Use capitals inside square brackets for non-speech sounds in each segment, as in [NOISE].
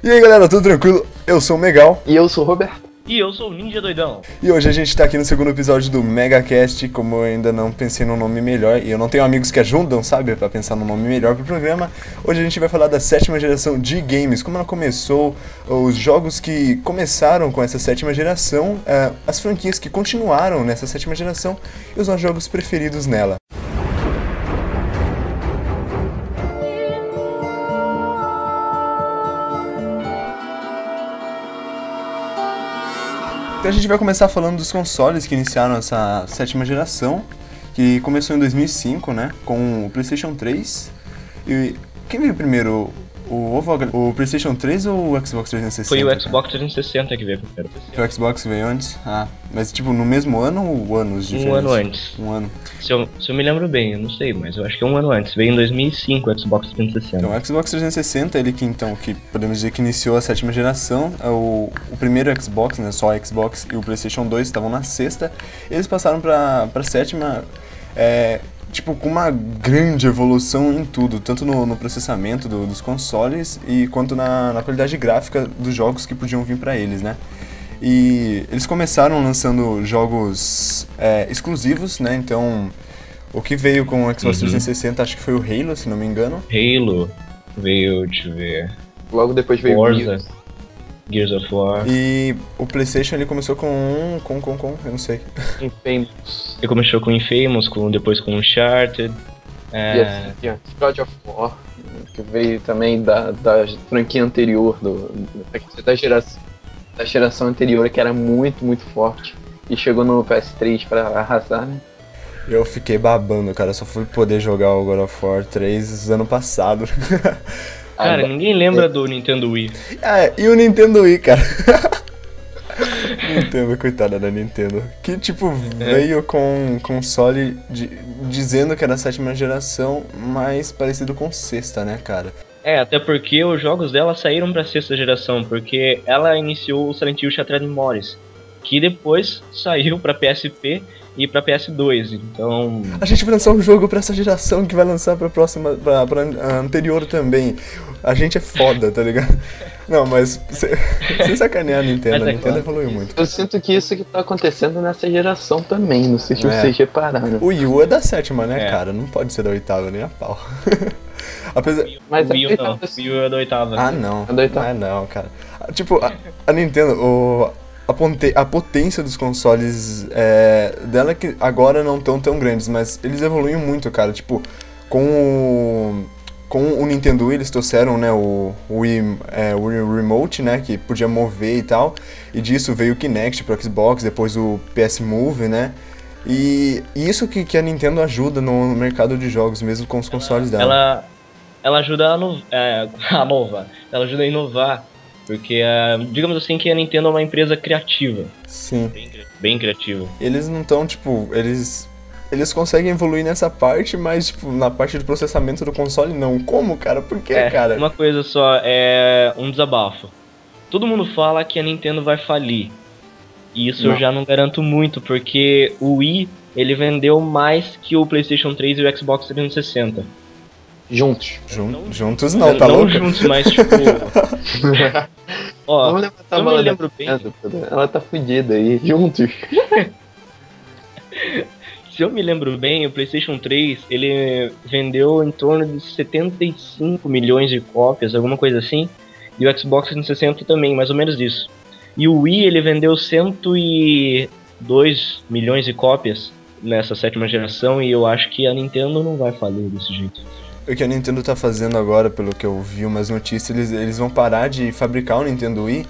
E aí galera, tudo tranquilo? Eu sou o Megal. E eu sou o Roberto. E eu sou o Ninja Doidão. E hoje a gente tá aqui no segundo episódio do MegaCast, como eu ainda não pensei num nome melhor, e eu não tenho amigos que ajudam, sabe, pra pensar num nome melhor pro programa, hoje a gente vai falar da sétima geração de games, como ela começou, os jogos que começaram com essa sétima geração, uh, as franquias que continuaram nessa sétima geração e os nossos jogos preferidos nela. Então a gente vai começar falando dos consoles que iniciaram essa sétima geração, que começou em 2005, né, com o PlayStation 3. E quem veio primeiro? O, o PlayStation 3 ou o Xbox 360? Foi o Xbox 360 que veio primeiro. O Xbox veio antes? Ah, mas tipo no mesmo ano ou anos diferentes? Um ano antes. Um ano. Se eu, se eu me lembro bem, eu não sei, mas eu acho que é um ano antes. Veio em 2005 o Xbox 360. Então o Xbox 360, ele que então, que podemos dizer que iniciou a sétima geração, é o, o primeiro Xbox, né, só o Xbox e o PlayStation 2 estavam na sexta, eles passaram pra, pra sétima... É, tipo, com uma grande evolução em tudo, tanto no, no processamento do, dos consoles e quanto na, na, qualidade gráfica dos jogos que podiam vir para eles, né? E eles começaram lançando jogos é, exclusivos, né? Então, o que veio com o Xbox uhum. 360 acho que foi o Halo, se não me engano. Halo veio, deixa eu ver. Logo depois veio Forza. Gears of War. E o PlayStation ele começou com um, com, com, com, eu não sei. [LAUGHS] Infamous. Ele começou com Infamous, com, depois com Uncharted. É... E assim. God of War, que veio também da, da franquia anterior, do, da, geração, da geração anterior, que era muito, muito forte. E chegou no PS3 pra arrasar, né? Eu fiquei babando, cara. Só fui poder jogar o God of War 3 ano passado. [LAUGHS] Cara, ah, ninguém lembra é... do Nintendo Wii. É, e o Nintendo Wii, cara. [LAUGHS] Nintendo, coitada da Nintendo. Que, tipo, é. veio com um console de, dizendo que era a sétima geração, mas parecido com sexta, né, cara? É, até porque os jogos dela saíram pra sexta geração, porque ela iniciou o Silent Hill Shattered Memories, que depois saiu pra PSP e para PS2. Então. A gente vai lançar um jogo para essa geração que vai lançar para próxima, pra, pra anterior também. A gente é foda, tá ligado? Não, mas [LAUGHS] sem sacanear a Nintendo, a é Nintendo evoluiu muito. Eu sinto que isso que tá acontecendo nessa geração também, não sei se é. vocês repararam. O Wii U é da sétima, né, é. cara? Não pode ser da oitava nem a pau. [LAUGHS] Apesar... Mas o Wii não, o Wii U é da oitava. Ah, não. É da oitava. Ah, não, cara. Tipo, a, a Nintendo, o a, potência dos consoles é, dela que agora não estão tão grandes, mas eles evoluem muito, cara. Tipo, com o, com o Nintendo Wii eles trouxeram né, o, o, Wii, é, o Remote, né, que podia mover e tal, e disso veio o Kinect pro Xbox, depois o PS Move, né, e isso que, que a Nintendo ajuda no, mercado de jogos, mesmo com os consoles dela. Ela, ela ajuda a, no, é, [LAUGHS] a nova, ela ajuda a inovar porque, uh, digamos assim, que a Nintendo é uma empresa criativa. Sim. Bem, bem criativa. Eles não estão, tipo, eles. Eles conseguem evoluir nessa parte, mas, tipo, na parte do processamento do console, não. Como, cara? Por quê, é, cara? Uma coisa só, é um desabafo. Todo mundo fala que a Nintendo vai falir. E isso não. eu já não garanto muito, porque o Wii, ele vendeu mais que o PlayStation 3 e o Xbox 360. Juntos. Jun não, juntos não, tá não louco? Não juntos, mas tipo... [LAUGHS] Ó, Vamos levantar eu me lembro bem... Ela tá fodida aí, [LAUGHS] juntos. [LAUGHS] Se eu me lembro bem, o PlayStation 3 ele vendeu em torno de 75 milhões de cópias, alguma coisa assim. E o Xbox 360 também, mais ou menos isso. E o Wii ele vendeu 102 milhões de cópias nessa sétima geração e eu acho que a Nintendo não vai falir desse jeito o que a Nintendo tá fazendo agora, pelo que eu vi umas notícias, eles, eles vão parar de fabricar o Nintendo Wii,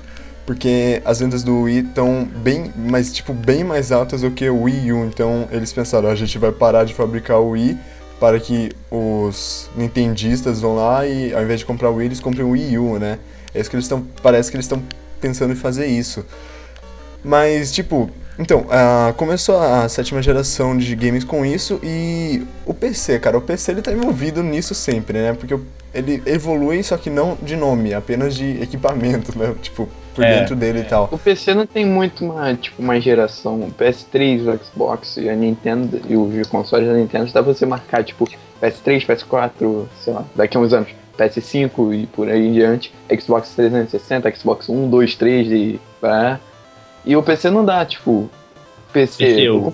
porque as vendas do Wii estão bem, mas tipo, bem mais altas do que o Wii U. Então eles pensaram, a gente vai parar de fabricar o Wii para que os nintendistas vão lá e ao invés de comprar o Wii, eles comprem o Wii U, né? É isso que eles estão, parece que eles estão pensando em fazer isso. Mas tipo, então, uh, começou a sétima geração de games com isso e o PC, cara, o PC ele tá envolvido nisso sempre, né? Porque ele evolui, só que não de nome, apenas de equipamento, né? Tipo, por é, dentro dele é. e tal. O PC não tem muito uma, tipo, uma geração. O PS3, o Xbox e a Nintendo e os consoles da Nintendo dá pra você marcar, tipo, PS3, PS4, sei lá, daqui a uns anos. PS5 e por aí em diante, Xbox 360, Xbox 1, 2, 3 e. É, e o PC não dá, tipo. PC. PC1.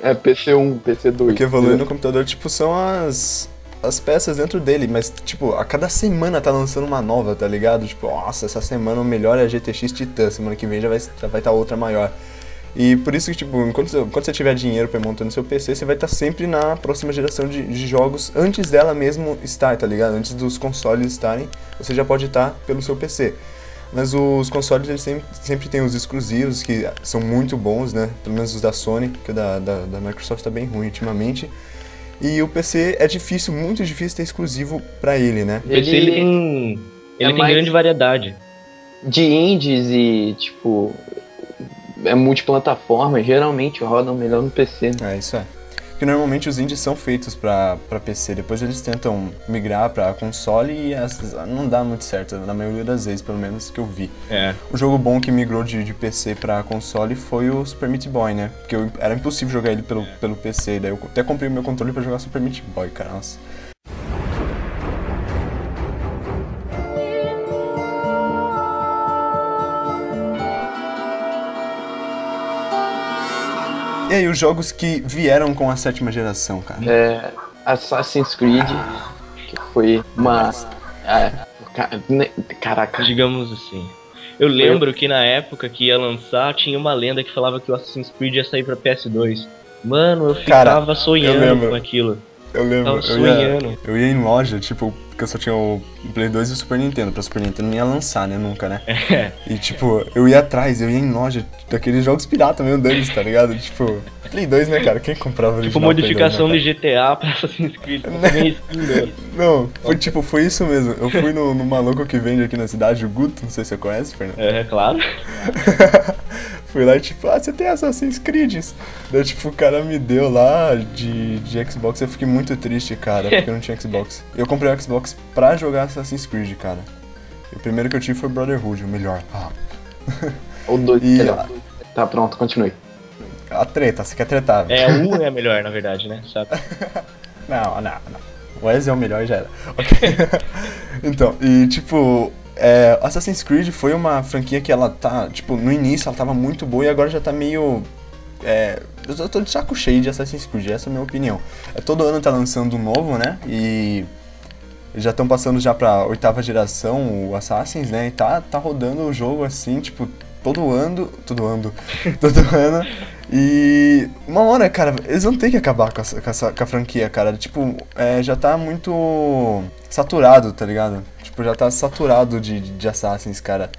É, PC1, PC2. O que evolui no computador, tipo, são as, as peças dentro dele, mas, tipo, a cada semana tá lançando uma nova, tá ligado? Tipo, nossa, essa semana o melhor é a GTX Titan, semana que vem já vai estar já vai tá outra maior. E por isso que, tipo, enquanto, você- quando você tiver dinheiro pra ir montando seu PC, você vai estar sempre na próxima geração de, de jogos antes dela mesmo estar, tá ligado? Antes dos consoles estarem, você já pode estar pelo seu PC. Mas os consoles, eles sempre, sempre têm os exclusivos, que são muito bons, né? Pelo menos os da Sony, porque o da, da, da Microsoft tá bem ruim ultimamente. E o PC é difícil, muito difícil ter exclusivo pra ele, né? O PC ele tem, ele é tem grande variedade. De indies e, tipo. É multiplataforma, geralmente rodam melhor no PC. né? É, isso é. Porque normalmente os indies são feitos pra, pra PC, depois eles tentam migrar pra console e as- não dá muito certo, na maioria das vezes, pelo menos que eu vi. É. O jogo bom que migrou de, de PC pra console foi o Super Meat Boy, né? Porque eu- era impossível jogar ele pelo, pelo PC, daí eu até comprei o meu controle pra jogar Super Meat Boy, cara, nossa. E aí, os jogos que vieram com a sétima geração, cara? É, Assassin's Creed, que foi uma. é, caraca, Digamos assim. Eu lembro que na época que ia lançar, tinha uma lenda que falava que o Assassin's Creed ia sair pra PS2. Mano, eu Cara, ficava sonhando lembro. com aquilo. Eu lembro, Tava eu ia, eu ia em loja, tipo, porque eu só tinha o Play 2 e o Super Nintendo. Pra Super Nintendo não ia lançar, né? Nunca, né? É. E tipo, eu ia atrás, eu ia em loja daqueles jogos pirata meio dane tá ligado? Tipo, Play 2, né, cara? Quem comprava Tipo, Play modificação 2, de GTA pra Assassin's Creed. [LAUGHS] né? né? Não, foi tipo, foi isso mesmo. Eu fui no, no maluco que vende aqui na cidade, o Guto, não sei se você conhece, Fernando. É, claro. [LAUGHS] Fui lá e tipo, ah, você tem Assassin's Creed? Daí tipo, o cara me deu lá de, de Xbox, eu fiquei muito triste, cara, [LAUGHS] porque eu não tinha Xbox. Eu comprei o Xbox pra jogar Assassin's Creed, cara. E o primeiro que eu tive foi Brotherhood, o melhor. Ah, [LAUGHS] ou dois. E-. Tá pronto, continue. a treta, você quer tretar, velho? É, o 1 é a melhor, na verdade, né? Sabe? [LAUGHS] Não, não, não. O Ezio é o melhor e já era. Ok. então, e tipo, é, Assassin's Creed foi uma franquia que ela tá, tipo, no início ela tava muito boa e agora já tá meio. É, eu tô de saco cheio de Assassin's Creed, essa é a minha opinião. É, todo ano tá lançando um novo, né? E já estão passando já pra oitava geração o Assassins, né? E tá, tá rodando o jogo assim, tipo, todo ano. Todo ano. [LAUGHS] todo ano. E uma hora, cara, eles vão ter que acabar com, essa, com, essa- com a franquia, cara. Tipo, é, já tá muito saturado, tá ligado? Tipo, já tá saturado de, de Assassins, cara.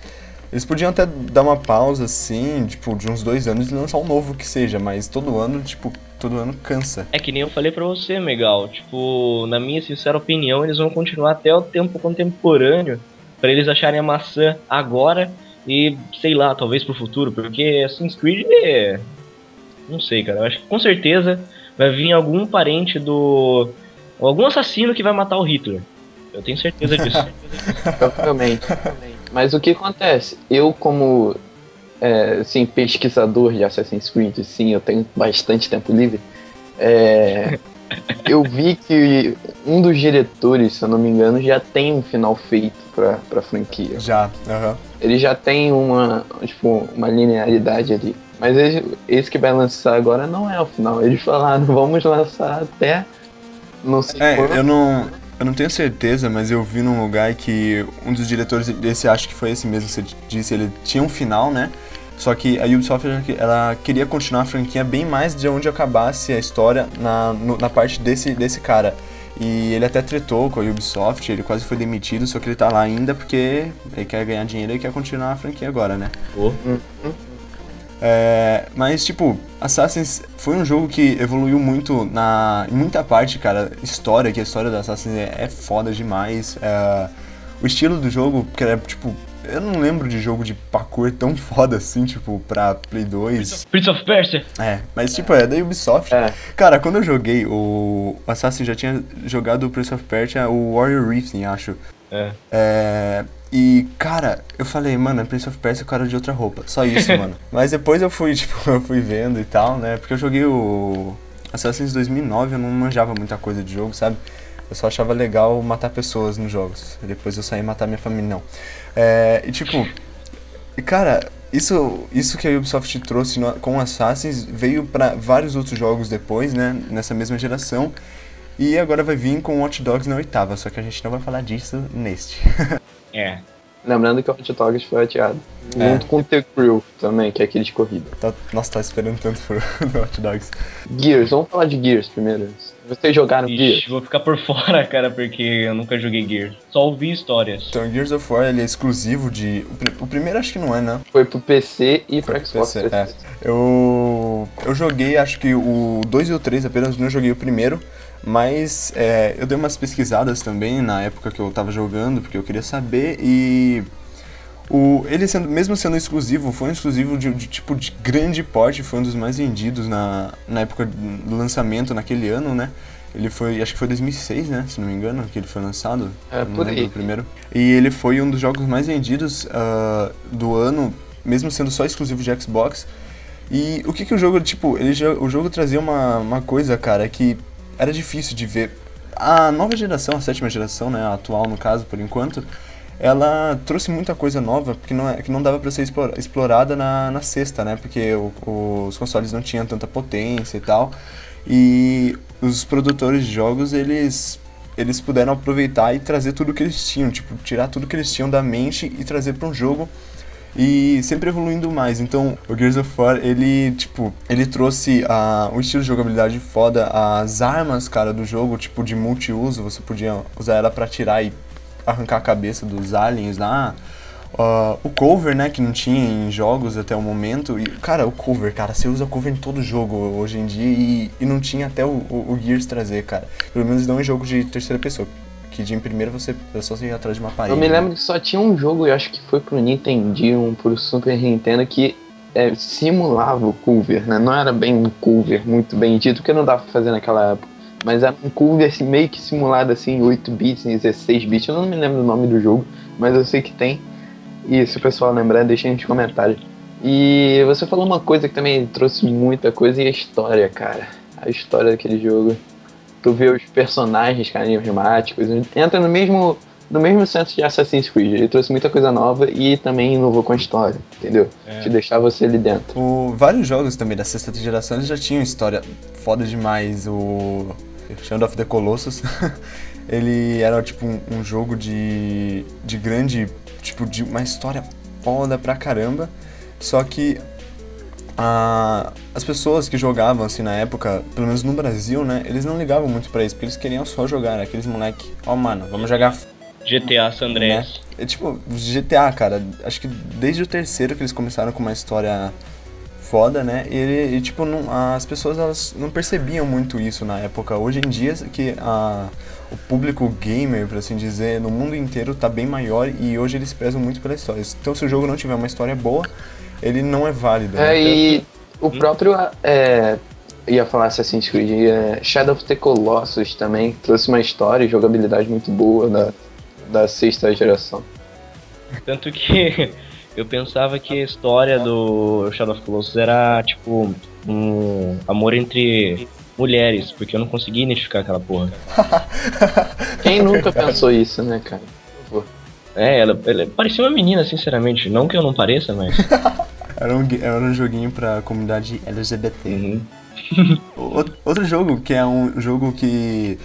Eles podiam até dar uma pausa, assim, tipo, de uns dois anos e lançar um novo que seja, mas todo ano, tipo, todo ano cansa. É que nem eu falei pra você, Megal. Tipo, na minha sincera opinião, eles vão continuar até o tempo contemporâneo pra eles acharem a maçã agora e, sei lá, talvez pro futuro, porque Assassin's Creed é. Não sei, cara. Eu acho que com certeza vai vir algum parente do. algum assassino que vai matar o Hitler. Eu tenho certeza disso. [LAUGHS] Provavelmente. Mas o que acontece? Eu, como é, assim, pesquisador de Assassin's Creed, sim, eu tenho bastante tempo livre. é, [LAUGHS] eu vi que um dos diretores, se eu não me engano, já tem um final feito pra, pra franquia. Já, aham. Ele já tem uma, tipo, uma linearidade ali. Mas esse, esse que vai lançar agora não é o final. Eles falaram, vamos lançar até não sei É, quando. eu não, eu não tenho certeza, mas eu vi num lugar que um dos diretores, esse acho que foi esse mesmo que você disse, ele tinha um final, né? Só que a Ubisoft ela queria continuar a franquia bem mais de onde acabasse a história na, no- na parte desse, desse cara. E ele até tretou com a Ubisoft, ele quase foi demitido, só que ele tá lá ainda porque ele quer ganhar dinheiro e quer continuar a franquia agora, né? Pô. É, mas, tipo, Assassin's foi um jogo que evoluiu muito na, em muita parte, cara. História, que a história da Assassin's é, é foda demais. É, o estilo do jogo, que era, tipo, eu não lembro de jogo de parkour tão [LAUGHS] foda assim, tipo, pra Play 2. Prince of Persia! É, mas, tipo, é da Ubisoft. É. Cara, quando eu joguei, o Assassin já tinha jogado o Prince of Persia, o Warrior Rifting, acho. É. É, e, cara, eu falei, mano, é Prince of Persia, o cara de outra roupa. Só isso, [LAUGHS] mano. Mas depois eu fui, [LAUGHS] tipo, eu fui vendo e tal, né? Porque eu joguei o Assassin's 2009, eu não manjava muita coisa de jogo, sabe? Eu só achava legal matar pessoas nos jogos. Depois eu saí matar minha família, não. É, e tipo, cara, isso, isso que a Ubisoft trouxe no, com Assassins veio para vários outros jogos depois, né? Nessa mesma geração. E agora vai vir com Watch Dogs na oitava, só que a gente não vai falar disso neste. [LAUGHS] É. Lembrando que o Hot Dogs foi adiado. É. Junto com o The Crew também, que é aquele de corrida. Tá- nossa, tá esperando tanto do [LAUGHS] Watch Dogs. Gears, vamos falar de Gears primeiro. Vocês jogaram Gears? Ixi, vou ficar por [LAUGHS] fora, cara, porque eu nunca joguei Gears. Só ouvi histórias. Então, Gears of War ele é exclusivo de. O, pri- o primeiro acho que não é, né? Foi pro PC e Foi pro pro Xbox. PC, é. Eu, eu joguei, acho que o 2 e o 3 apenas, não joguei o primeiro, mas é, eu dei umas pesquisadas também na época que eu tava jogando, porque eu queria saber e. O, ele sendo, mesmo sendo exclusivo, foi um exclusivo de, de tipo de grande porte, foi um dos mais vendidos na, na época do lançamento naquele ano, né? Ele foi, acho que foi 2006, né? Se não me engano, que ele foi lançado. É, por aí. primeiro. E ele foi um dos jogos mais vendidos ah, do ano, mesmo sendo só exclusivo de Xbox. E o que que o jogo, tipo, ele, o jogo trazia uma, uma coisa, cara, que era difícil de ver. A nova geração, a sétima geração, né, a atual no caso, por enquanto, ela trouxe muita coisa nova que não, é- que não dava pra ser explora- explorada na, na sexta, né, porque o- os consoles não tinham tanta potência e tal. E os produtores de jogos, eles eles puderam aproveitar e trazer tudo que eles tinham, tipo, tirar tudo que eles tinham da mente e trazer para um jogo e sempre evoluindo mais. Então, o Gears of War, ele, tipo, ele trouxe a, um estilo de jogabilidade foda, as armas, cara, do jogo, tipo, de multiuso, você podia usar ela pra atirar e arrancar a cabeça dos aliens lá. Ah, o cover, né, que não tinha em jogos até o momento. E, cara, o cover, cara, você usa cover em todo jogo hoje em dia e, e não tinha até o, o, o Gears trazer, cara. Pelo menos não em jogo de terceira pessoa. Que de em primeira você é só ir atrás de uma parede. Eu me né? lembro que só tinha um jogo, eu acho que foi pro Nintendo, um pro Super Nintendo, que é, simulava o cover, né? Não era bem um cover muito bem dito, porque não dava pra fazer naquela época. Mas era um cover assim, meio que simulado assim, em 8 bits, em 16 bits. Eu não me lembro o nome do jogo, mas eu sei que tem. E se o pessoal lembrar, deixa aí nos comentários. E você falou uma coisa que também trouxe muita coisa, e a história, cara. A história daquele jogo. Tu vê os personagens carismáticos, entra no mesmo, no mesmo senso de Assassin's Creed. Ele trouxe muita coisa nova e também inovou com a história, entendeu? É. Te deixar você ali dentro. O, vários jogos também da sexta geração eles já tinham história foda demais. O Shadow of the Colossus, [LAUGHS] ele era tipo um, um jogo de, de grande, tipo, de uma história foda pra caramba. Só que a- as pessoas que jogavam assim na época, pelo menos no Brasil, né, eles não ligavam muito pra isso, porque eles queriam só jogar, né, aqueles moleque, ó mano, vamos jogar GTA San Andreas. é tipo, GTA, cara, acho que desde o terceiro que eles começaram com uma história foda, né? E, ele, e, tipo, não, as pessoas elas não percebiam muito isso na época. Hoje em dia que a, o público gamer, por assim dizer, no mundo inteiro tá bem maior e hoje eles prezam muito pela história. Então se o jogo não tiver uma história boa, ele não é válido. né? É, e o próprio. É, ia falar Assassin's Creed, é, Shadow of the Colossus também trouxe uma história e jogabilidade muito boa da, da sexta geração. Tanto que [LAUGHS] eu pensava que a história do Shadow of the Colossus era tipo um amor entre mulheres, porque eu não conseguia identificar aquela porra. [LAUGHS] Quem nunca pensou isso, né, cara? Por favor. É, ela, ela parecia uma menina, sinceramente. Não que eu não pareça, mas. [LAUGHS] Era, um, era um joguinho pra comunidade LGBT. Uhum. Outro jogo que é um jogo que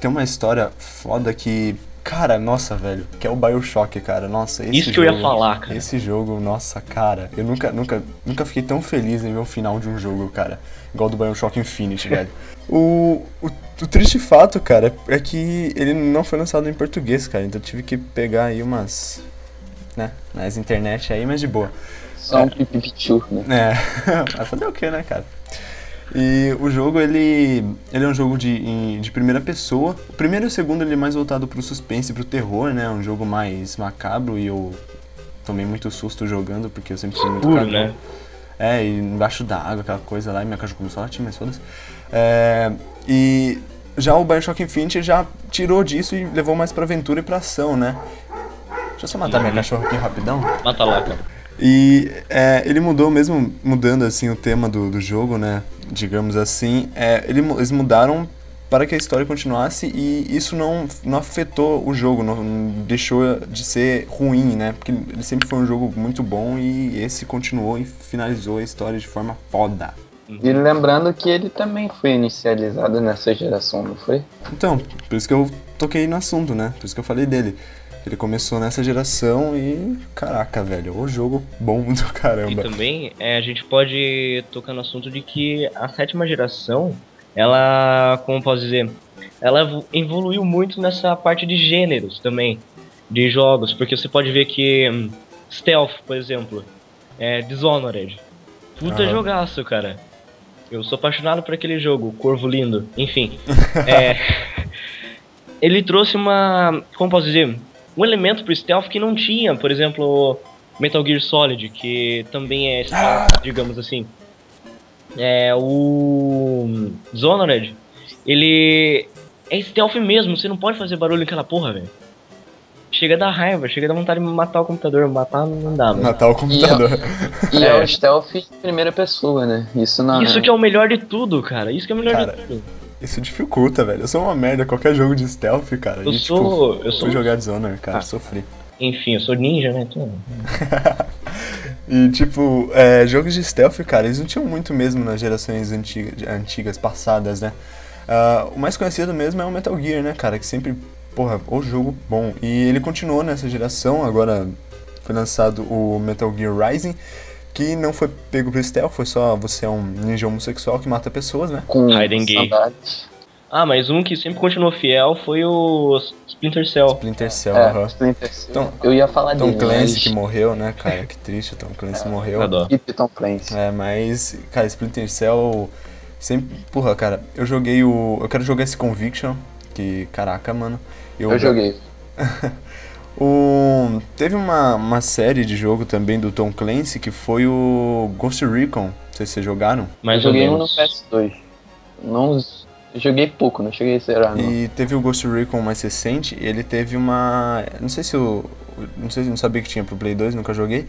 tem uma história foda que. Cara, nossa, velho, que é o Bioshock, cara. Nossa, esse Isso que eu ia jogo- falar, cara. Esse jogo, nossa, cara, eu nunca, nunca, nunca fiquei tão feliz em ver o final de um jogo, cara. Igual do Bioshock Infinite, velho. [LAUGHS] O, o, o triste fato, cara, é que ele não foi lançado em português, cara. Então eu tive que pegar aí umas. né, nas internet aí, mas de boa. Só um pipipichu, né? É, [LAUGHS] vai fazer o que, né, cara? E o jogo, ele, ele é um jogo de, de primeira pessoa. O primeiro e o segundo, ele é mais voltado pro suspense, pro terror, né? Um jogo mais macabro e eu tomei muito susto jogando, porque eu sempre fui muito cagão. né? É, e embaixo da água, aquela coisa lá, e minha cachorra começou a latir, mas foda-se. É, e já o Bioshock Infinite já tirou disso e levou mais pra aventura e pra ação, né? Deixa eu só matar minha cachorra aqui rapidão. Mata lá, cara. E é, ele mudou mesmo, mudando assim o tema do, do jogo, né? Digamos assim. É, ele eles mudaram para que a história continuasse e isso não, não afetou o jogo, não, não deixou de ser ruim, né? Porque ele sempre foi um jogo muito bom e esse continuou e finalizou a história de forma foda. E lembrando que ele também foi inicializado nessa geração, não foi? Então, por isso que eu toquei no assunto, né? Por isso que eu falei dele. Ele começou nessa geração e. Caraca, velho, o jogo bom [LAUGHS] do E caramba. também é, a gente pode tocar no assunto de que a sétima geração, ela, como posso dizer, ela evo- evoluiu muito nessa parte de gêneros também, de jogos, porque você pode ver que hum, Stealth, por exemplo, é Dishonored. Puta Aham. jogaço, cara. Eu sou apaixonado por aquele jogo, Corvo Lindo. Enfim, [LAUGHS] é, [LAUGHS] ele trouxe uma, como posso dizer, um elemento pro stealth que não tinha, por exemplo, Metal Gear Solid, que também é stealth, digamos assim. É, o Dishonored, ele é stealth mesmo, você não pode fazer barulho naquela porra, velho. Chega a dar raiva, chega a dar vontade de matar o computador, matar não dá, mano. Matar o computador. E é, É. o [LAUGHS] stealth em primeira pessoa, né? Isso não Isso que é o melhor de tudo, cara. Isso que é o melhor Cara, de tudo. Isso dificulta, velho. Eu sou uma merda qualquer jogo de stealth, cara. Eu e, sou- tipo, eu sou- fui jogar Dishonored, cara, Ah. sofri. Enfim, eu sou ninja, né? Então, [LAUGHS] E, tipo, é, jogos de stealth, cara, eles não tinham muito mesmo nas gerações antigas, antigas passadas, né? Ah, o mais conhecido mesmo é o Metal Gear, né, cara? Que sempre, porra, o jogo bom. E ele continuou nessa geração, agora foi lançado o Metal Gear Rising, que não foi pego pro stealth, foi só você é um ninja homossexual que mata pessoas, né? com Raiden gay. Ah, mas um que sempre continuou fiel foi o Splinter Cell. Splinter Cell, É, aham. Splinter Cell. Então, eu ia falar Tom dele, Clancy mas... que morreu, né, cara? Que triste, o Tom Clancy morreu. Dá dó. Hip Tom Clancy. É, mas, cara, Splinter Cell sempre. Porra, cara, eu joguei o. Eu quero jogar esse Conviction, que, caraca, mano. Eu joguei. [LAUGHS] [LAUGHS] O, teve uma, uma série de jogo também do Tom Clancy que foi o Ghost Recon. Não sei se vocês jogaram. Ou joguei um no menos. PS2. Não, joguei pouco, não cheguei a zerar, não. E teve o Ghost Recon mais recente, ele teve uma. Não sei se eu. Não sei se eu não sabia que tinha pro Play 2, nunca joguei.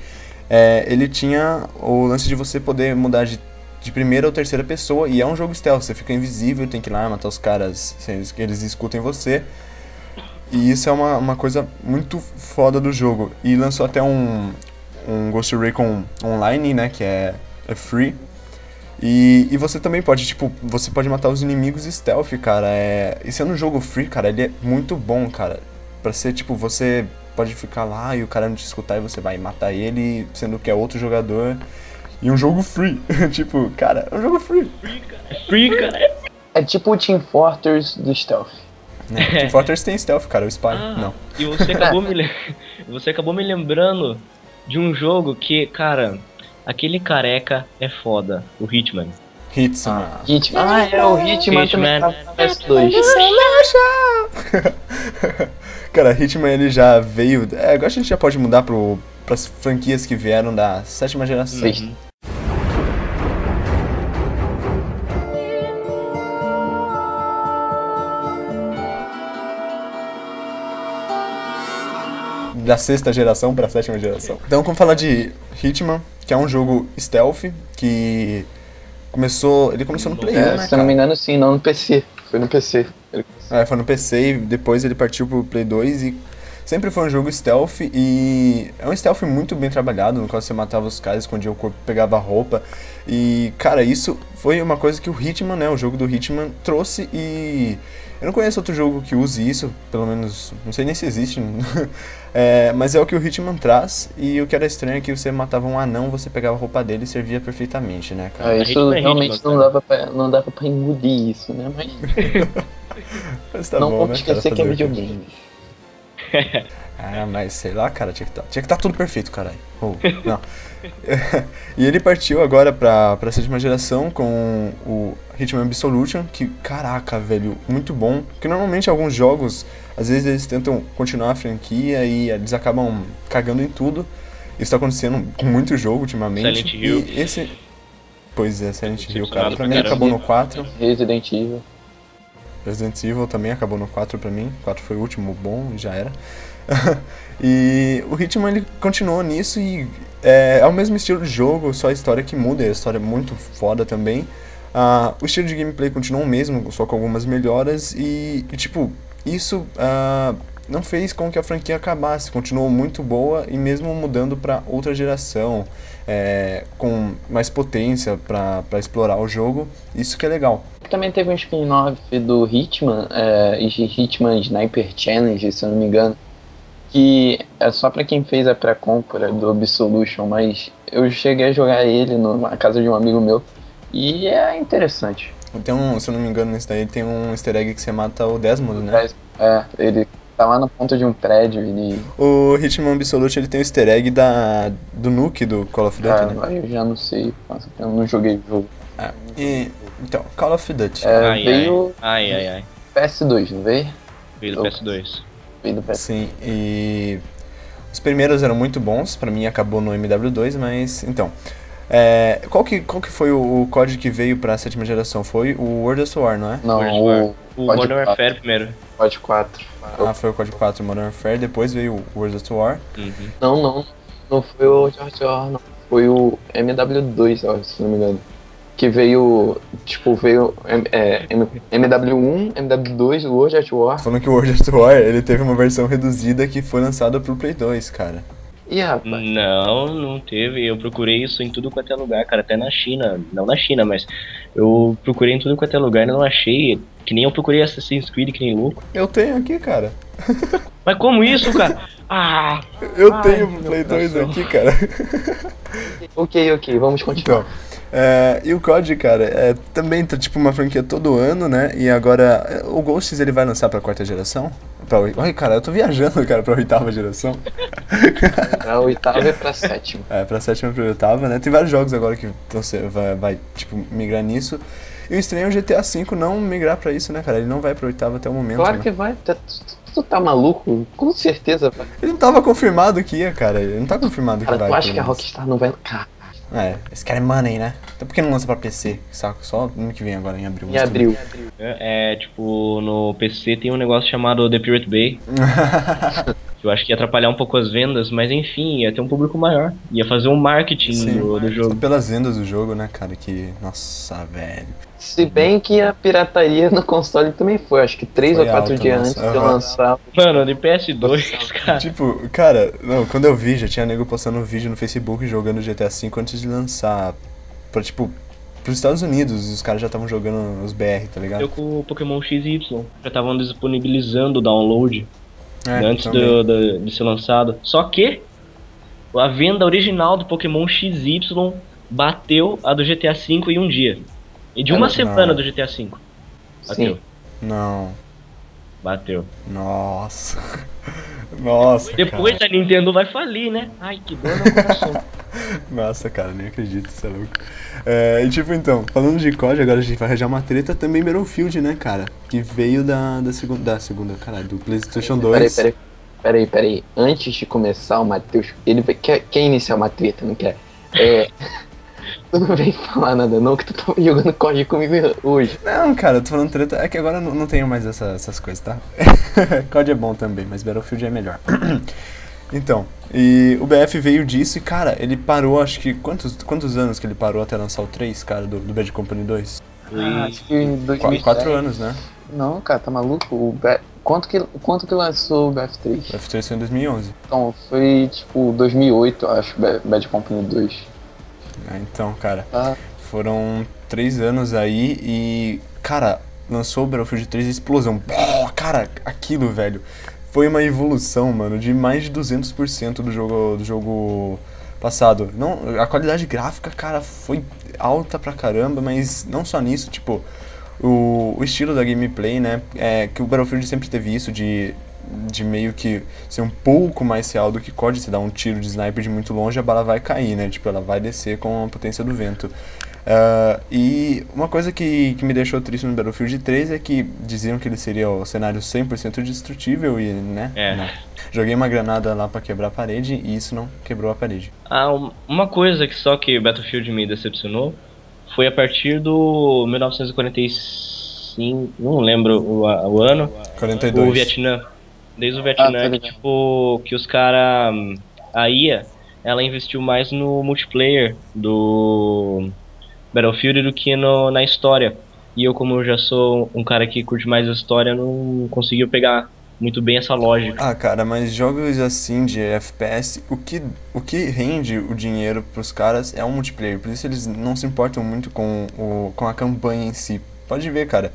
É, ele tinha o lance de você poder mudar de, de primeira ou terceira pessoa, e é um jogo stealth, você fica invisível, tem que ir lá matar os caras sem eles, que eles escutem você. E isso é uma, uma coisa muito foda do jogo. E lançou até um, um Ghost Recon Online, né, que é, é free. E, e você também pode, tipo, você pode matar os inimigos stealth, cara. É, e sendo um jogo free, cara, ele é muito bom, cara. Pra ser, tipo, você pode ficar lá e o cara não te escutar e você vai matar ele, sendo que é outro jogador. E um jogo free. [LAUGHS] tipo, cara, é um jogo free. Free, cara. É tipo o Team Fortress do Stealth. Né? Team Fortress tem stealth, cara, o Spy. Ah, Não. E você acabou [LAUGHS] me você acabou me lembrando de um jogo que, cara, aquele careca é foda, o Hitman. Hitman. Hitman. Ah, é, o Hitman, também Hitman. tava no PS2. [LAUGHS] Cara, Hitman ele já veio. É, agora a gente já pode mudar pro, pras franquias que vieram da sétima geração. Uhum. Da sexta geração pra sétima geração. Então, vamos falar de Hitman, que é um jogo stealth que começou, ele começou no Play 1, É, né, se eu não cara? me engano, sim, não no PC. Foi no PC. Ele- É, foi no PC e depois ele partiu pro Play 2 e sempre foi um jogo stealth e é um stealth muito bem trabalhado, no qual você matava os caras, escondia o corpo, pegava a roupa. E, cara, isso foi uma coisa que o Hitman, né, o jogo do Hitman trouxe e eu não conheço outro jogo que use isso, pelo menos, não sei nem se existe, [LAUGHS] É, mas é o que o Hitman traz e o que era estranho é que você matava um anão, você pegava a roupa dele e servia perfeitamente, né, cara? A isso Hitman é realmente Hitman, não, dava pra, não dava pra engolir isso, né? Mas [LAUGHS] Mas tá não bom, vamos né, cara, esquecer que é videogame. [LAUGHS] Ah, mas sei lá, cara, tinha que tá, tinha que tá tudo perfeito, caralho. Oh, não. [LAUGHS] e ele partiu agora pra, pra sétima geração com o Hitman Absolution, que, caraca, velho, muito bom. Porque normalmente alguns jogos, às vezes eles tentam continuar a franquia e eles acabam cagando em tudo. Isso tá acontecendo com muito jogo ultimamente. Silent Hill. E esse. Pois é, Silent Hill, cara. Pra mim acabou no 4. Resident Evil. Resident Evil também acabou no 4 pra mim. 4 foi o último bom, já era. [LAUGHS] e o Hitman ele continuou nisso e é, é o mesmo estilo de jogo, só a história que muda, e a história é muito foda também. Ah, o estilo de gameplay continua o mesmo, só com algumas melhoras e, e, tipo, isso ah, não fez com que a franquia acabasse, continuou muito boa e mesmo mudando para outra geração, é, com mais potência para explorar o jogo, isso que é legal. Também teve um spin-off do Hitman, é, Hitman Sniper Challenge, se eu não me engano, que é só para quem fez a pré-compra do Absolution, mas eu cheguei a jogar ele na casa de um amigo meu e é interessante. Tem um, se eu não me engano, nesse daí tem um easter egg que você mata o Desmond, né? É, ele tá lá na ponta de um prédio. Ele... O Hitman Absolute ele tem o easter egg da, do Nuke do Call of Duty, é, né? Eu já não sei, eu não joguei o jogo. É, e, então, Call of Duty. É, ai, veio. Ai, ai, ai. PS2, não veio? Veio do PS2. Veio do PS2. Sim, e. Os primeiros eram muito bons, pra mim acabou no MW2, mas. Então. É, qual, que, qual que foi o, o código que veio pra sétima geração? Foi o World of War, não é? Não, o, o Modern Warfare primeiro. COD 4. Ah, foi o COD 4 Modern Warfare, depois veio o World of War. Uhum. Não, não, não foi o World of War, não. Foi o MW2, ó, se não me engano. Que veio, tipo, veio é, MW1, MW2, o World of War. Falando que o World of War, ele teve uma versão reduzida que foi lançada pro Play 2, cara. Ih, rapaz. Não, não teve. Eu procurei isso em tudo quanto é lugar, cara. Até na China. Não na China, mas eu procurei em tudo quanto é lugar e não achei. Que nem eu procurei Assassin's Creed, que nem louco. Eu tenho aqui, cara. [LAUGHS] Mas como isso, cara? [LAUGHS] Ah! Eu ai, tenho o Play 2 aqui, cara. ok, ok, vamos continuar. Então, é, e o COD, cara, é, também tá tipo uma franquia todo ano, né? E agora o Ghosts ele vai lançar pra quarta geração? Pra, ai, cara, eu tô viajando, [LAUGHS] cara, pra oitava geração. [LAUGHS] Pra oitava e pra sétima. É, pra sétima e pra oitava, né? Tem vários jogos agora que você vai, vai tipo, migrar nisso. E o estranho é o GTA V não migrar pra isso, né, cara? Ele não vai pra oitava até o momento. Claro né? que vai. Tá, tu tá maluco? Com certeza vai. Ele não tava confirmado que ia, cara. Ele não tá confirmado cara, que vai. Tu acha que a Rockstar não vai. Cara, é, esse cara é money, né? Então por que não lança pra PC? Saco, só no que vem agora, em abril. Em abril. É, é, tipo, no PC tem um negócio chamado The Pirate Bay. que [LAUGHS] eu acho que ia atrapalhar um pouco as vendas, mas enfim, ia ter um público maior. Ia fazer um marketing Sim, do, do jogo. Pelas vendas do jogo, né, cara? Que. Nossa, velho. Se bem que a pirataria no console também foi, acho que 3 ou 4 dias antes de eu lançar. Mano, de PS2, cara. Tipo, cara, não, quando eu vi, já tinha nego postando um vídeo no Facebook jogando GTA V antes de lançar. Pra, tipo, pros Estados Unidos, os caras já estavam jogando os BR, tá ligado? Eu com o Pokémon XY, já estavam disponibilizando o download é, antes do, do, de ser lançado. Só que a venda original do Pokémon XY bateu a do GTA V em um dia. E de uma semana não. do GTA V. Bateu. Sim. Não. Bateu. Nossa. [LAUGHS] Nossa. Depois cara. a Nintendo vai falir, né? Ai, que dor no coração. [LAUGHS] Nossa, cara, nem acredito, você é louco. É, e tipo, então, falando de COD, agora a gente vai arranjar uma treta também Battlefield, né, cara? Que veio da, da segunda, da segunda, caralho, do PlayStation 2. Peraí, peraí, peraí, peraí. Antes de começar, o Matheus, ele quer, quer iniciar uma treta, não quer? É. Tu não vem falar nada não, que tu tava jogando COD comigo hoje. Não, cara, eu tô falando treta. É que agora não, não tenho mais essa, essas coisas, tá? [LAUGHS] COD é bom também, mas Battlefield é melhor. [CLEARS THROAT] então, e o BF veio disso e, cara, ele parou, acho que. Quantos, quantos anos que ele parou até lançar o 3, cara, do, do Bad Company 2? Ah, acho que em 2010. Quatro anos, né? Não, cara, tá maluco? O quanto, que, quanto que lançou o BF3? O BF3 foi em 2011. Então, foi tipo 2008, acho, Bad Company 2. É, então, cara, Ah. foram três anos aí e, cara, lançou o Battlefield 3 explosão. Pô, cara, aquilo, velho, foi uma evolução, mano, de mais de 200% do jogo, do jogo passado. Não, a qualidade gráfica, cara, foi alta pra caramba, mas não só nisso, tipo, o, o estilo da gameplay, né, é que o Battlefield sempre teve isso de de meio que ser um pouco mais real do que COD, você dá um tiro de sniper de muito longe, a bala vai cair, né? Tipo, ela vai descer com a potência do vento. Uh, e uma coisa que, que me deixou triste no Battlefield 3 é que diziam que ele seria o cenário 100% destrutível e, né? É. Não. Joguei uma granada lá pra quebrar a parede e isso não quebrou a parede. Ah, um- uma coisa que só que Battlefield me decepcionou foi a partir do 1945, não lembro o, o ano, 42. o Vietnã. Desde o Vietnã, tô que, tipo, que os caras. A IA, ela investiu mais no multiplayer do. Battlefield do que no, na história. E eu, como eu já sou um cara que curte mais a história, não conseguiu pegar muito bem essa lógica. Ah, cara, mas jogos assim de FPS, o que, o que rende o dinheiro pros caras é o multiplayer. Por isso eles não se importam muito com, o, com a campanha em si. Pode ver, cara.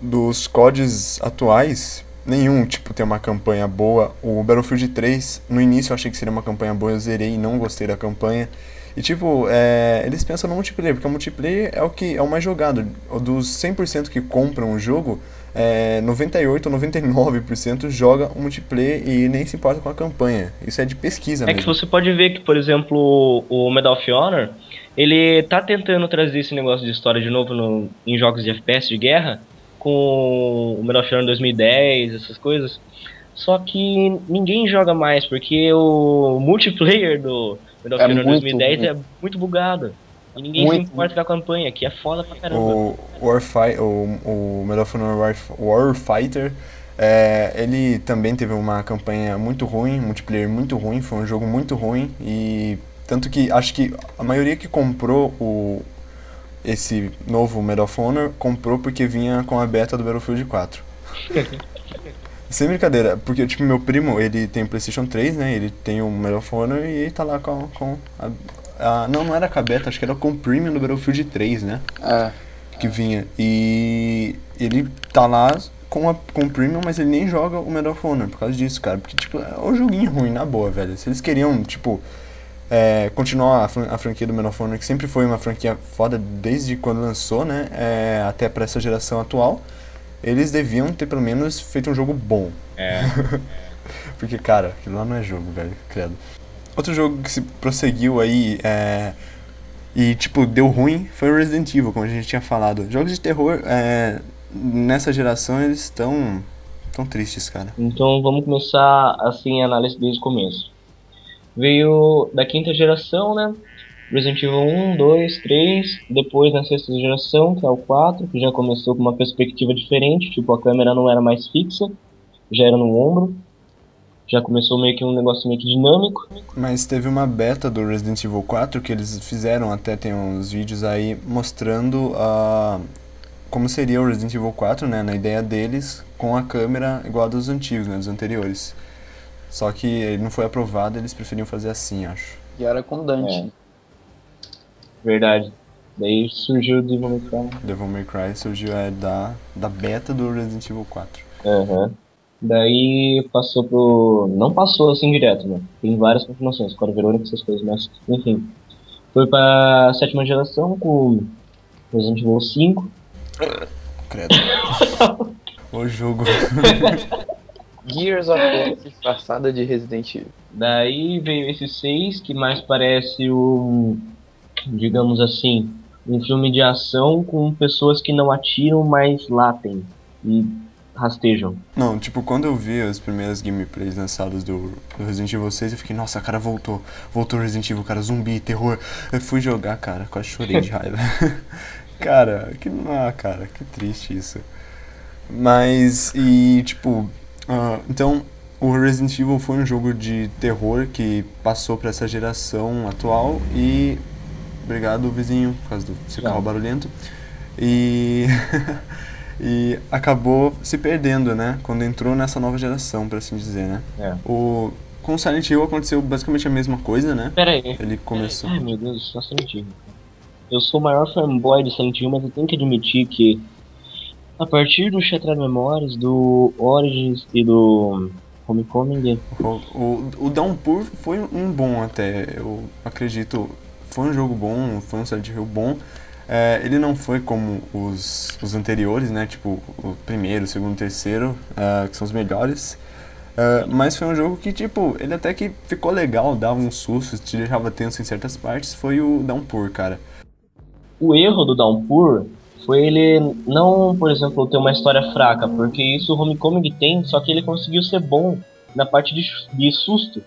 Dos CODs atuais, nenhum, tipo, tem uma campanha boa. O Battlefield 3, no início eu achei que seria uma campanha boa, eu zerei e não gostei da campanha. E tipo, é, eles pensam no multiplayer, porque o multiplayer é o que é o mais jogado. Dos 100% que compram o jogo, é, 98 ou 99% joga o multiplayer e nem se importa com a campanha. Isso é de pesquisa é mesmo. É que você pode ver que, por exemplo, o Medal of Honor, ele tá tentando trazer esse negócio de história de novo no, em jogos de FPS de guerra, com o Medal of Honor 2010, essas coisas. Só que ninguém joga mais, porque o multiplayer do Medal of é Honor 2010 ruim. é muito bugado. E ninguém muito, se importa com a campanha, que é foda pra caramba. O, Warfi o, o Medal of Honor Warfighter, é, ele também teve uma campanha muito ruim, multiplayer muito ruim, foi um jogo muito ruim. E tanto que acho que a maioria que comprou o, esse novo Medal of Honor comprou porque vinha com a beta do Battlefield 4. [LAUGHS] Sem brincadeira, porque tipo, meu primo, ele tem Playstation 3, né? Ele tem o Medal of Honor e ele tá lá com, com a, a, Não, não era com a beta, acho que era com o Premium do Battlefield 3, né? É. Que vinha. E ele tá lá com, a, com o Premium, mas ele nem joga o Medal of Honor por causa disso, cara. Porque, tipo, é um joguinho ruim, na boa, velho. Se eles queriam, tipo, é, continuar a, fran a, franquia do que sempre foi uma franquia foda desde quando lançou, né? É, até pra essa geração atual eles deviam ter pelo menos feito um jogo bom. [LAUGHS] É. Porque, cara, aquilo lá não é jogo, velho, credo. Outro jogo que se prosseguiu aí é, e, tipo, deu ruim foi o Resident Evil, como a gente tinha falado. Jogos de terror, é, nessa geração, eles estão tão tristes, cara. Então vamos começar, assim, a análise desde o começo. Veio da quinta geração, né? Resident Evil 1, 2, 3, depois na sexta geração, que é o 4, que já começou com uma perspectiva diferente, tipo a câmera não era mais fixa, já era no ombro, já começou meio que um negócio meio que dinâmico. Mas teve uma beta do Resident Evil 4 que eles fizeram, até tem uns vídeos aí mostrando uh, como seria o Resident Evil 4, né, na ideia deles, com a câmera igual a dos antigos, né, dos anteriores. Só que ele não foi aprovado, eles preferiam fazer assim, acho. E era com Dante. É. Verdade. Daí surgiu o Devil May Cry. Devil May Cry surgiu é, da, da beta do Resident Evil 4. Uhum. Daí passou pro. Não passou assim direto, né? Tem várias continuações, Cora Verônica, essas coisas, mas enfim. Foi pra sétima geração com Resident Evil 5. Credo. [LAUGHS] o jogo. [LAUGHS] Gears of War disfarçada de Resident Evil. Daí veio esse 6, que mais parece o digamos assim, um filme de ação com pessoas que não atiram, mas latem e rastejam. Não, tipo, quando eu vi as primeiras gameplays lançadas do, do Resident Evil 6, eu fiquei, nossa, cara, voltou. Voltou Resident Evil, cara, zumbi, terror. Eu fui jogar, cara, quase chorei de raiva. [LAUGHS] cara, que. Ah, cara, que triste isso. Mas, e, tipo, uh, então, o Resident Evil foi um jogo de terror que passou para essa geração atual e Obrigado, vizinho, por causa do seu carro barulhento. E, [LAUGHS] e acabou se perdendo, né? Quando entrou nessa nova geração, por assim dizer, né? É. O, com o Silent Hill aconteceu basicamente a mesma coisa, né? Pera aí. Ele começou... Ai, meu Deus, só Silent Hill. Eu sou o maior fanboy de Silent Hill, mas eu tenho que admitir que a partir do Shattered Memories, do Origins e do Homecoming... O, o, o Downpour foi um bom até, eu acredito foi um jogo bom, foi um Silent Hill bom. É, ele não foi como os, os anteriores, né? Tipo, o primeiro, o segundo, o terceiro, uh, que são os melhores. Uh, mas foi um jogo que, tipo, ele até que ficou legal, dava uns sustos, te deixava tenso em certas partes. Foi o Downpour, cara. O erro do Downpour foi ele não, por exemplo, ter uma história fraca, porque isso o Homecoming tem, só que ele conseguiu ser bom na parte de, de susto.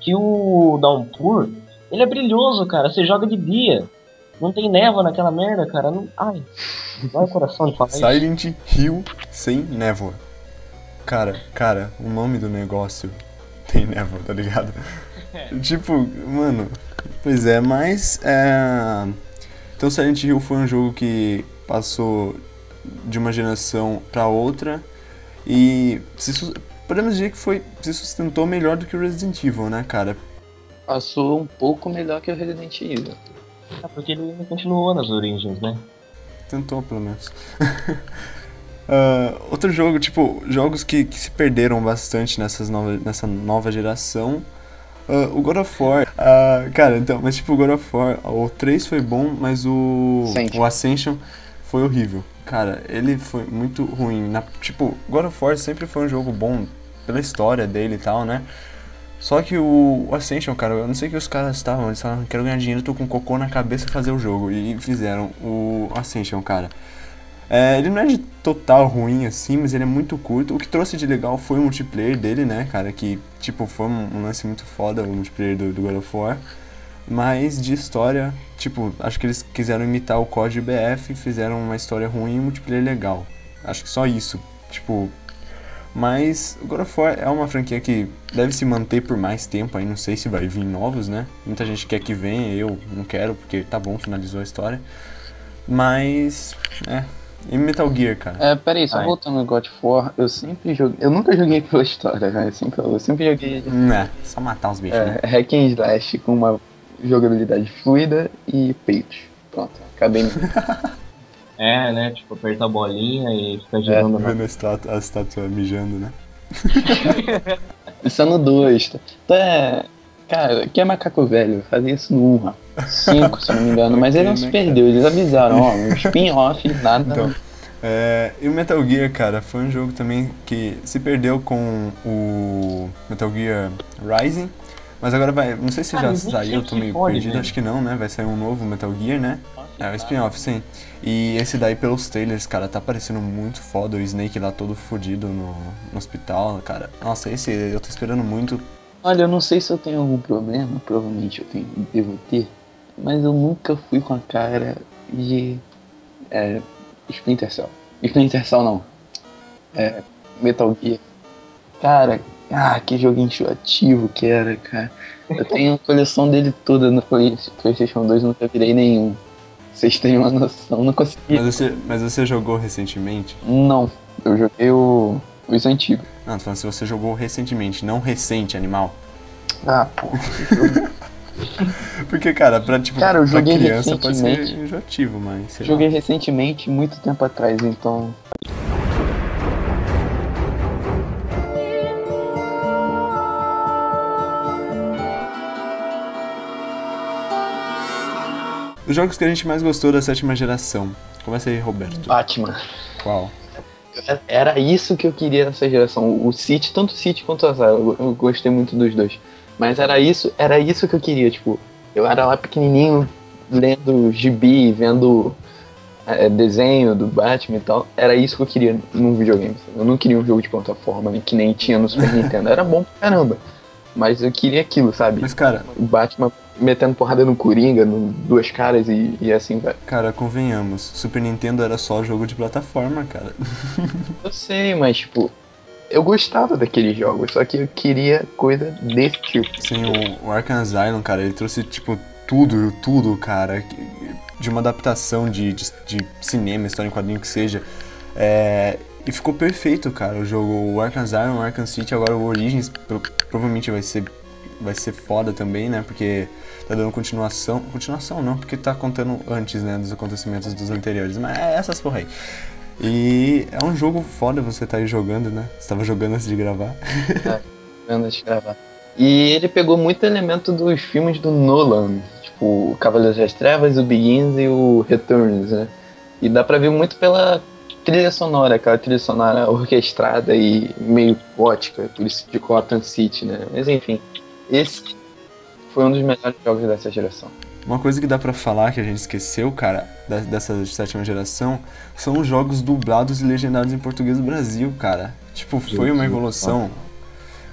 Que o Downpour, ele é brilhoso, cara. Você joga de dia. Não tem névoa naquela merda, cara. Não... Ai, vai o coração de falar Silent Hill sem névoa. Cara, cara, o nome do negócio tem névoa, tá ligado? É. [LAUGHS] Tipo, mano, pois é, mas é... Então Silent Hill foi um jogo que passou de uma geração para outra e se, podemos dizer que foi se sustentou melhor do que o Resident Evil, né, cara? Passou um pouco melhor que o Resident Evil. É porque ele continuou nas origens, né? Tentou, pelo menos. uh, [LAUGHS] outro jogo, tipo, jogos que, que se perderam bastante nessas nova, nessa nova geração. Uh, o God of War. Uh, cara, então, mas tipo, o God of War, o 3 foi bom, mas o, Ascension. o Ascension foi horrível. Cara, ele foi muito ruim. Na, tipo, God of War sempre foi um jogo bom pela história dele e tal, né? Só que o, Ascension, cara, eu não sei o que os caras estavam, eles falaram, quero ganhar dinheiro, tô com cocô na cabeça fazer o jogo. E fizeram o Ascension, cara. É, ele não é de total ruim assim, mas ele é muito curto. O que trouxe de legal foi o multiplayer dele, né, cara? Que, tipo, foi um, um lance muito foda, o multiplayer do, do God of War. Mas de história, tipo, acho que eles quiseram imitar o COD BF e fizeram uma história ruim e um multiplayer legal. Acho que só isso. Tipo, mas o God of War é uma franquia que deve se manter por mais tempo aí, não sei se vai vir novos, né? Muita gente quer que venha, eu não quero, porque tá bom, finalizou a história. Mas, é. E Metal Gear, cara? É, peraí, só Ai. voltando no God of War, eu sempre joguei. Eu nunca joguei pela história, né? Eu sempre, eu sempre joguei Né, só matar os bichos, né? é, hack and slash com uma jogabilidade fluida e peitos. Pronto, acabei. [LAUGHS] É, né? Tipo, apertar a bolinha e ficar girando na Vendo a estátua, a estátua mijando, né? [LAUGHS] Isso é no 2. Tá? Então é. Cara, que é macaco velho, fazia isso no 1, 5, se não me engano, mas ele não se Ok, né, perdeu, eles avisaram, ó, um [LAUGHS] spin-off, nada. Então, É, e o Metal Gear, cara, foi um jogo também que se perdeu com o Metal Gear Rising. Mas agora vai. Não sei se Ah, já saiu, tô meio pode, perdido, né? acho que não, né? Vai sair um novo Metal Gear, né? É, o spin-off, sim. E esse daí, pelos trailers, cara, tá parecendo muito foda. O Snake lá todo fodido no, no hospital, cara. Nossa, esse eu tô esperando muito. Olha, eu não sei se eu tenho algum problema, provavelmente eu tenho, devo ter, mas eu nunca fui com a cara de é, Splinter Cell. Splinter Cell não. É, Metal Gear. Cara, ah, que jogo enjoativo que era, cara. Eu tenho a coleção dele toda no Play- PlayStation 2, nunca virei nenhum. Vocês têm uma noção, não consegui. Mas você, mas você jogou recentemente? Não, eu joguei o, os antigos. Não, tô falando se você jogou recentemente, não recente, animal. Ah, pô. [LAUGHS] Porque, cara, pra, tipo, Cara, eu joguei criança pode ser enjoativo, mas. sei lá. Joguei recentemente, muito tempo atrás, então. Os jogos que a gente mais gostou da sétima geração. Começa aí, Roberto. Batman. Qual? Era isso que eu queria nessa geração. O City, tanto o City quanto o Azar. Eu, eu gostei muito dos dois. Mas era isso, era isso que eu queria, tipo, eu era lá pequenininho, lendo gibi, vendo é, desenho do Batman e tal. Era isso que eu queria num videogame. Eu não queria um jogo de plataforma, que nem tinha no Super [LAUGHS] Nintendo. Era bom pra caramba. Mas eu queria aquilo, sabe? Mas, cara, O Batman metendo porrada no Coringa, no duas caras e, e assim vai. cara, convenhamos. Super Nintendo era só jogo de plataforma, cara. [LAUGHS] Eu sei, mas tipo, eu gostava daqueles jogos, só que eu queria coisa desse tipo. Sim, o, o Arkham Asylum, cara, ele trouxe, tipo, tudo, tudo, cara. De uma adaptação de, de, de cinema, história em quadrinho que seja. É, e ficou perfeito, cara, o jogo. O Arkham Asylum, o Arkham City, agora o Origins, pro- provavelmente vai ser, vai ser foda também, né? Porque tá dando continuação. Continuação não, porque tá contando antes, né, dos acontecimentos dos anteriores. Mas é essas porra aí. E é um jogo foda você tá aí jogando, né? Você tava jogando antes de gravar. [LAUGHS] antes de gravar. E ele pegou muito elemento dos filmes do Nolan, tipo Cavaleiros das Trevas, o Begins e o Returns, né? E dá pra ver muito pela trilha sonora, aquela trilha sonora orquestrada e meio gótica, por isso de Gotham City, né? Mas enfim, esse foi um dos melhores jogos dessa geração. Uma coisa que dá pra falar que a gente esqueceu, cara, dessa sétima geração, são os jogos dublados e legendados em português do Brasil, cara. Tipo, foi uma evolução.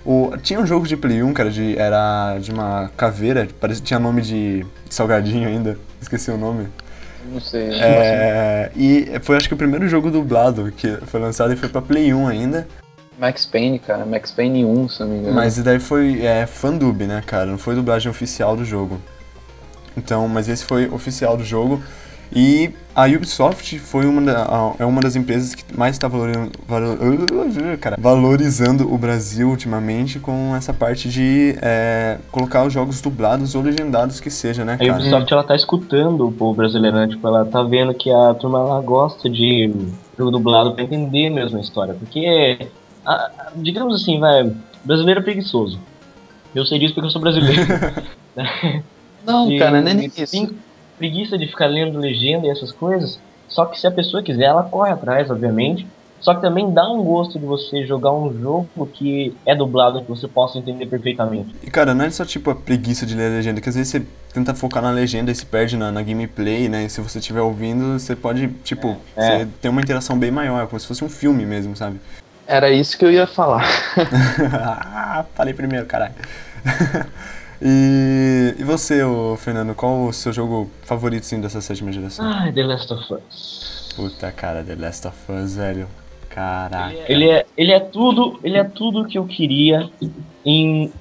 O, tinha um jogo de Play 1, cara, de, era de uma caveira, parecia, tinha nome de salgadinho ainda, esqueci o nome. Não sei. É, e foi acho que o primeiro jogo dublado que foi lançado e foi pra Play 1 ainda. Max Payne, cara, Max Payne 1, se eu não me engano. Mas e daí foi é, fandub, né, cara? Não foi dublagem oficial do jogo. Então, mas esse foi oficial do jogo. E a Ubisoft foi uma, da, é uma das empresas que mais está valorizando, valorizando o Brasil ultimamente com essa parte de é, colocar os jogos dublados ou legendados que seja, né, cara? A Ubisoft ela tá escutando o povo brasileiro, né? Tipo, ela tá vendo que a turma ela gosta de jogo dublado para entender mesmo a história, porque a, digamos assim, vai, brasileiro é preguiçoso. Eu sei disso porque eu sou brasileiro. [LAUGHS] Não, e, cara, nem isso. Tem preguiça de ficar lendo legenda e essas coisas. Só que se a pessoa quiser, ela corre atrás, obviamente. Só que também dá um gosto de você jogar um jogo que é dublado, que você possa entender perfeitamente. E cara, não é só tipo a preguiça de ler a legenda, que às vezes você tenta focar na legenda e se perde na, na gameplay, né? E se você estiver ouvindo, você pode, tipo, é. ter uma interação bem maior, como se fosse um filme mesmo, sabe? Era isso que eu ia falar. [LAUGHS] ah, falei primeiro, caralho. [LAUGHS] e, e você, ô, Fernando, qual o seu jogo favorito sim, dessa sétima geração? Ah, The Last of Us. Puta cara, The Last of Us, velho. Caraca. Ele é, ele é tudo, ele é tudo que eu queria em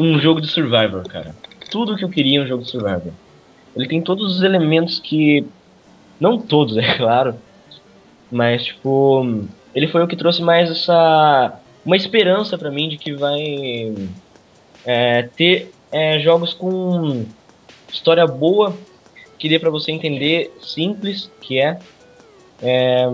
um jogo de Survivor, cara. Tudo que eu queria em um jogo de Survivor. Ele tem todos os elementos que não todos, [LAUGHS] é claro, mas tipo ele foi o que trouxe mais essa uma esperança para mim de que vai é, ter é, jogos com história boa que dê para você entender simples que é, é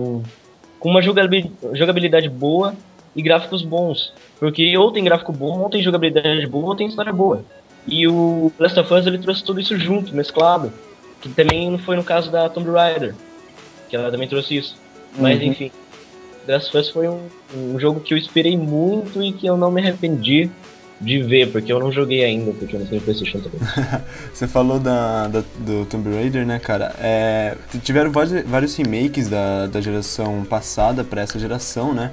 com uma jogabilidade boa e gráficos bons. Porque ou tem gráfico bom ou tem jogabilidade boa ou tem história boa. E o Last of Us ele trouxe tudo isso junto mesclado. Que também não foi no caso da Tomb Raider que ela também trouxe isso. Mas uhum. enfim Last of Us foi um, um jogo que eu esperei muito e que eu não me arrependi de ver, porque eu não joguei ainda, porque eu não tenho Playstation também. [LAUGHS] Você falou da, da, do Tomb Raider, né, cara? É, tiveram vários, vários remakes da, da geração passada para essa geração, né?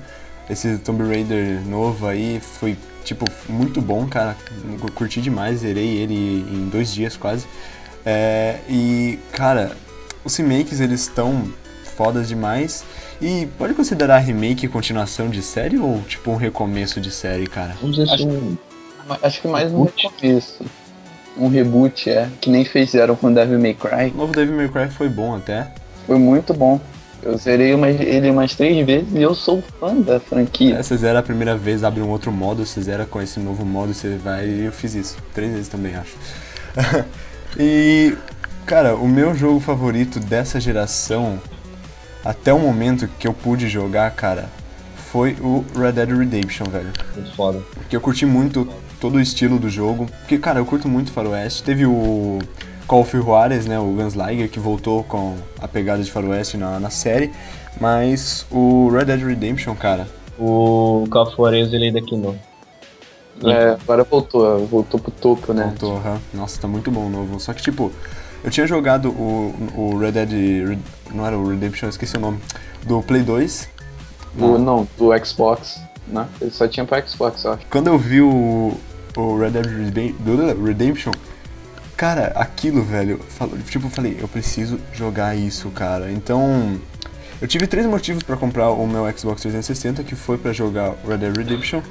Esse Tomb Raider novo aí foi, tipo, muito bom, cara. Eu curti demais, zerei ele em dois dias quase. É, e, cara, os remakes eles estão fodas demais. E pode considerar remake continuação de série ou tipo um recomeço de série, cara? Vamos dizer acho, assim, acho que mais um recomeço. Um reboot, é. Que nem fizeram com Devil May Cry. O novo Devil May Cry foi bom até. Foi muito bom. Eu zerei umas, ele umas três vezes e eu sou fã da franquia. É, você zera a primeira vez, abre um outro modo, você zera com esse novo modo, você vai e eu fiz isso. Três vezes também, acho. [LAUGHS] e, cara, o meu jogo favorito dessa geração até o momento que eu pude jogar, cara, foi o Red Dead Redemption, velho. Muito foda. Porque eu curti muito todo o estilo do jogo. Porque, cara, eu curto muito Faroeste. Teve o Call of Juarez, né, o Gunslinger, que voltou com a pegada de Faroeste na, na série. Mas o Red Dead Redemption, cara... O Call of Juarez, ele ainda não. É, agora voltou, voltou pro topo, né? Voltou, aham. Nossa, tá muito bom o novo. Só que, tipo, eu tinha jogado o, o Red Dead. Não era o Redemption, eu esqueci o nome. Do Play 2. O, não, do Xbox. Né? Ele só tinha pra Xbox, eu acho. Quando eu vi o, o Red Dead Redemption, cara, aquilo, velho, tipo, eu falei, eu preciso jogar isso, cara. Então, eu tive três motivos para comprar o meu Xbox 360, que foi para jogar Red Dead Redemption,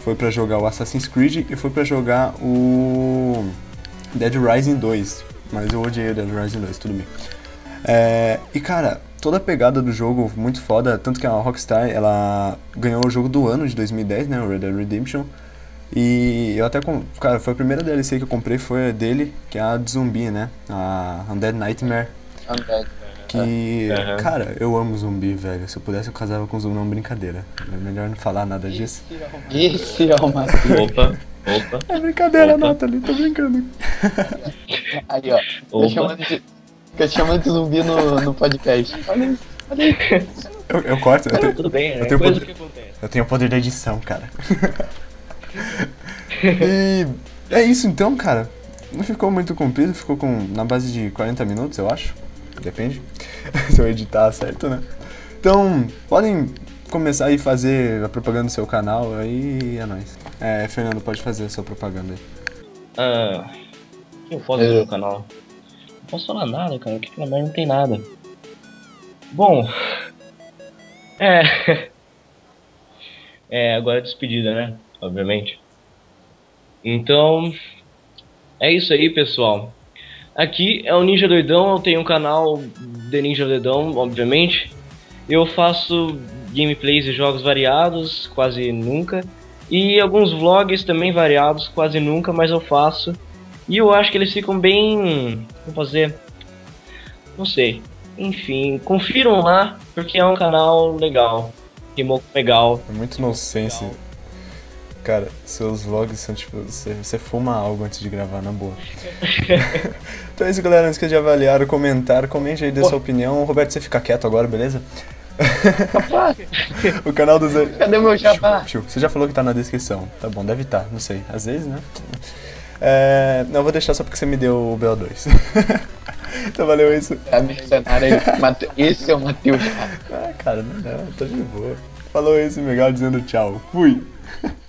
foi para jogar o Assassin's Creed e foi para jogar o Dead Rising 2. Mas eu odiei Dead Rising 2, tudo bem. É, e cara, toda a pegada do jogo muito foda, tanto que a Rockstar ela ganhou o jogo do ano de 2010, né, o Red Dead Redemption. E eu até, cara, foi a primeira DLC que eu comprei, foi a dele, que é a de zumbi, né, a Undead Nightmare. Undead. Que, uhum. cara, eu amo zumbi, velho. Se eu pudesse, eu casava com zumbi, não brincadeira. É melhor não falar nada disso. Esse é o Opa. Opa. É brincadeira, Opa. Nathalie, tô brincando. Aí, ó. Tô chamando de, tô chamando de zumbi no, no podcast. Olha aí, olha aí. Eu, eu corto. Eu tenho, tudo bem, eu tenho poder, que acontece. Eu tenho o poder da edição, cara. e é isso então, cara. Não ficou muito comprido, ficou com na base de 40 minutos, eu acho. Depende. [LAUGHS] Se eu editar certo, né? Então, podem começar a fazer a propaganda do seu canal, aí é nóis. É, Fernando, pode fazer a sua propaganda aí. Ah, o que eu posso fazer no canal? Não posso falar nada, cara, que na merda não tem nada. Bom, é. [LAUGHS] É, agora é despedida, né? Obviamente. Então, é isso aí, pessoal. Aqui é o Ninja Doidão, eu tenho um canal de Ninja Doidão, obviamente. Eu faço gameplays e jogos variados, quase nunca. E alguns vlogs também variados, quase nunca, mas eu faço. E eu acho que eles ficam bem. Vou fazer. Não sei. Enfim, confiram lá, porque é um canal legal. Rimou legal. É muito nonsense. Cara, seus vlogs são tipo. Você, você fuma algo antes de gravar, na boa. [LAUGHS] então é isso, galera. Não esqueça de avaliar, comentar, comente aí, dê sua opinião. Roberto, você fica quieto agora, beleza? O canal do Zé. Cadê o meu jabá? Você já falou que tá na descrição. Tá bom, deve estar, tá, não sei. Às vezes, né? É, não, vou deixar só porque você me deu o BO2. [LAUGHS] então valeu isso. É mercenário Esse é o Matheus. Ah, cara, não, não, tá de boa. Falou esse legal dizendo tchau. Fui. [LAUGHS]